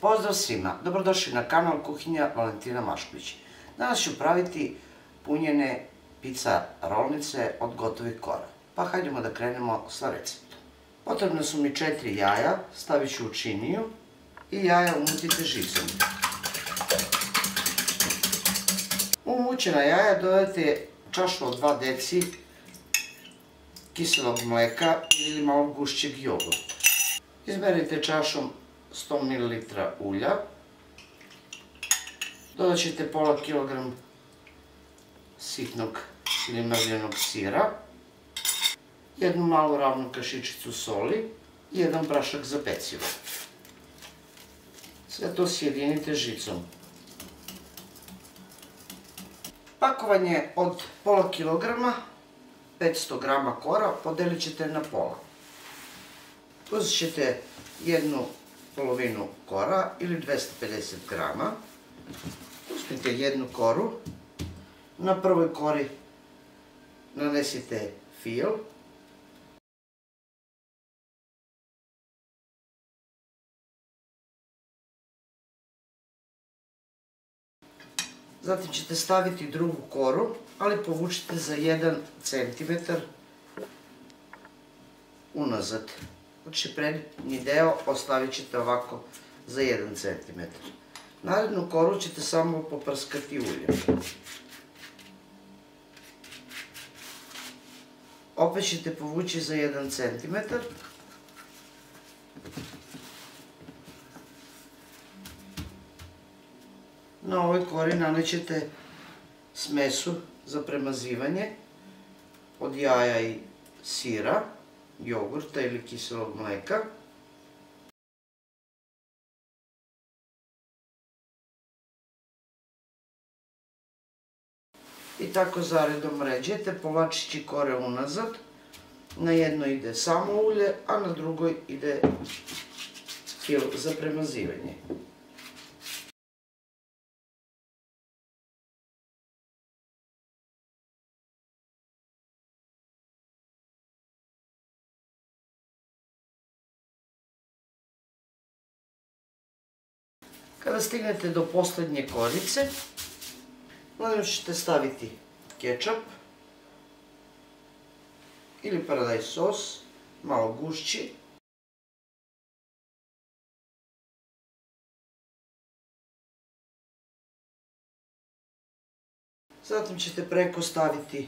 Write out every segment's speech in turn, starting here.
Pozdrav svima, dobrodošli na kanal Kuhinja Valentina Mašković. Danas ću praviti punjene pizza rolnice od gotovih kora. Pa hajdemo da krenemo sa receptom. Potrebne su mi četiri jaja, stavit ću u činiju i jaja umutite žicom. U mućena jaja dodajte čašu od 2 deci kiselog mleka ili malo gušćeg jogurta. Izberite čašom 100 ml ulja. Dodat ćete pola kilogram sitnog ili mrljenog sira, jednu malu ravnu kašičicu soli i jedan prašak za pecivo. Sve to sjedinite žicom. Pakovanje od pola kilograma, 500 grama kora, podelit ćete na pola. Uzet ćete jednu polovinu kora ili 250 grama. Uzmite jednu koru. Na prvoj kori nanesite fil. Zatim ćete staviti drugu koru, ali povučite za 1 cm unazad. Znači prednji deo ostavit ćete ovako za 1 cm. Narednu koru ćete samo poprskati uljem. Opet ćete povući za 1 cm. Na ovoj kori nanećete smesu za premazivanje od jaja i sira jogurta ili kiselog mleka. I tako zaredom ređete, povlačići kore unazad. Na jedno ide samo ulje, a na drugoj ide fil za premazivanje. Kada stignete do poslednje korice, onda ćete staviti kečap ili paradajz sos, malo gušći, Zatim ćete preko staviti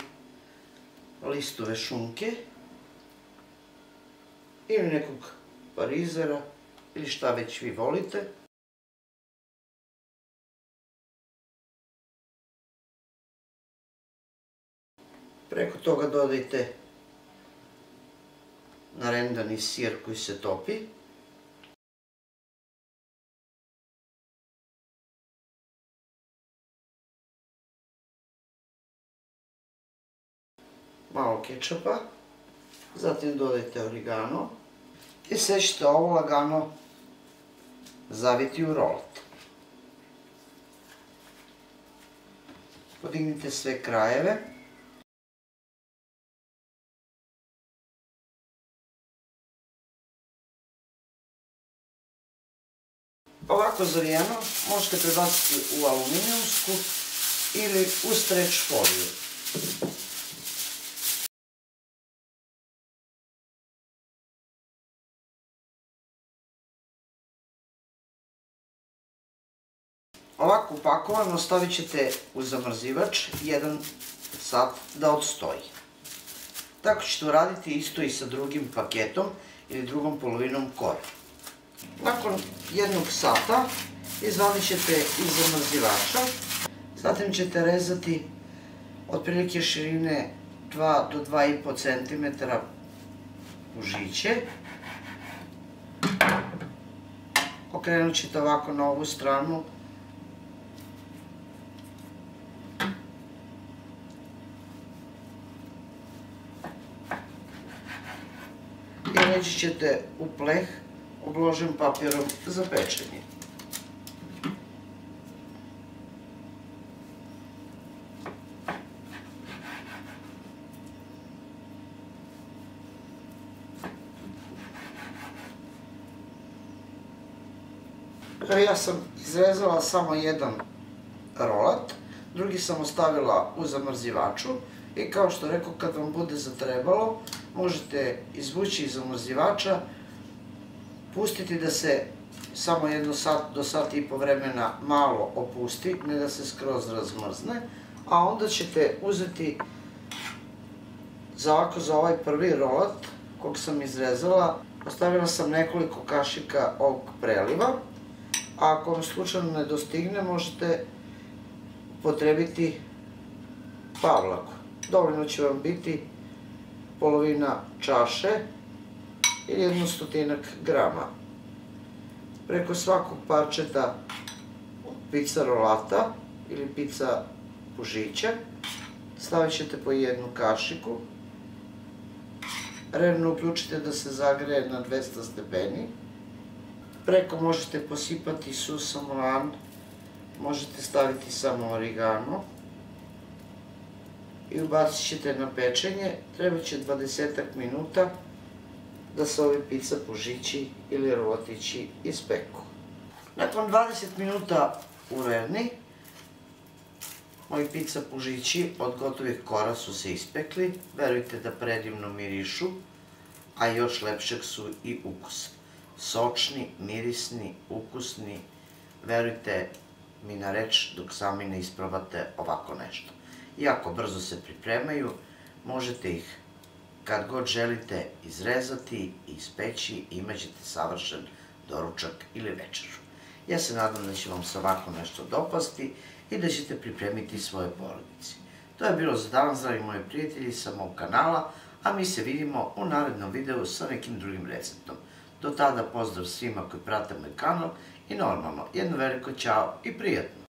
listove šunke ili nekog parizera ili šta već vi volite. Preko toga dodajte narendani sir koji se topi. Malo kečapa. Zatim dodajte origano. I sve ćete ovo lagano zaviti u rolet. Podignite sve krajeve. Ovako zavijeno možete prebaciti u aluminijumsku ili u streč foliju. Ovako upakovano stavit ćete u zamrzivač jedan sat da odstoji. Tako ćete uraditi isto i sa drugim paketom ili drugom polovinom kore. Nakon jednog sata izvadit ćete iz zamrzivača. Zatim ćete rezati otprilike širine 2 do 2,5 cm u žiće. Okrenut ćete ovako na ovu stranu. I ćete u pleh obložen papirom za pečenje. Ja sam izrezala samo jedan rolat, drugi sam ostavila u zamrzivaču i kao što rekao kad vam bude zatrebalo možete izvući iz zamrzivača, pustiti da se samo jedno sat do sat i po vremena malo opusti, ne da se skroz razmrzne, a onda ćete uzeti za ovako za ovaj prvi rolat kog sam izrezala, ostavila sam nekoliko kašika ovog preliva, a ako vam slučajno ne dostigne, možete potrebiti pavlaku. Dovoljno će vam biti polovina čaše ili jednu stotinak grama. Preko svakog parčeta pizza rolata ili pizza pužića stavit ćete po jednu kašiku. Revno uključite da se zagreje na 200 stepeni. Preko možete posipati susom lan, možete staviti samo origano i ubacit ćete na pečenje. Treba će 20 minuta da se ovi pizza pužići ili rolatići ispeku. Nakon 20 minuta u revni, moji pizza pužići od gotovih kora su se ispekli. Verujte da predivno mirišu, a još lepšeg su i ukus. Sočni, mirisni, ukusni, verujte mi na reč dok sami ne isprobate ovako nešto. Iako brzo se pripremaju, možete ih kad god želite izrezati i ispeći i imat ćete savršen doručak ili večeru. Ja se nadam da će vam se ovako nešto dopasti i da ćete pripremiti svoje porodici. To je bilo za danas, zdravi moji prijatelji sa mog kanala, a mi se vidimo u narednom videu sa nekim drugim receptom. Do tada pozdrav svima koji prate moj kanal i normalno jedno veliko ćao i prijatno!